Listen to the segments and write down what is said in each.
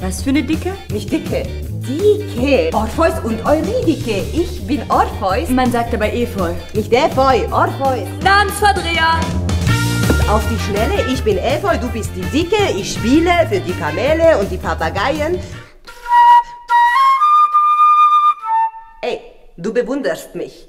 Was für eine Dicke? Nicht dicke, dicke. Orpheus und Eurydike. Ich bin Orpheus. Man sagt aber Efeu. Nicht Efeu, Orpheus. Namensverdreher! Auf die Schnelle, ich bin Efeu, du bist die Dicke. Ich spiele für die Kamele und die Papageien. Ey, du bewunderst mich.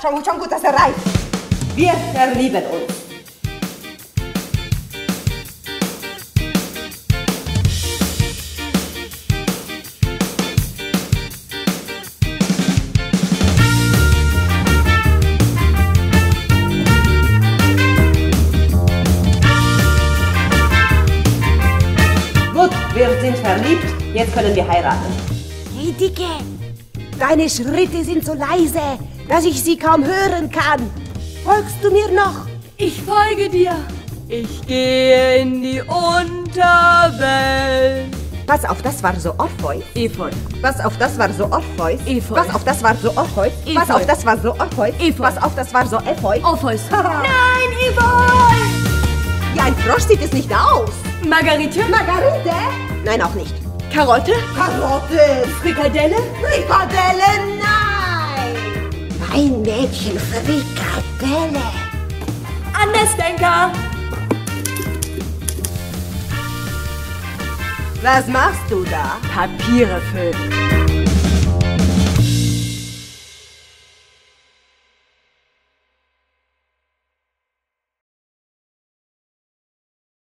Schon schon gut, dass er reicht. Wir verlieben uns. Gut, wir sind verliebt. Jetzt können wir heiraten. Hey, Dicke, deine Schritte sind so leise, dass ich sie kaum hören kann. Folgst du mir noch? Ich folge dir. Ich gehe in die Unterwelt. Pass auf, das war so Orpheus. Efeu. Pass auf, das war so Orpheus. Efeu. Pass auf, das war so Orpheus. Pass Efeu. auf, das war so Orpheus. Efeu. Pass auf, das war so Efeu. Orpheus. Nein, Efeu! Ja, ein Frosch sieht es nicht aus. Margarite. Margarite? Nein, auch nicht. Karotte. Karotte. Frikadelle. Frikadelle. Mädchen Frikadelle. Andersdenker. Was machst du da? Papiere füllen.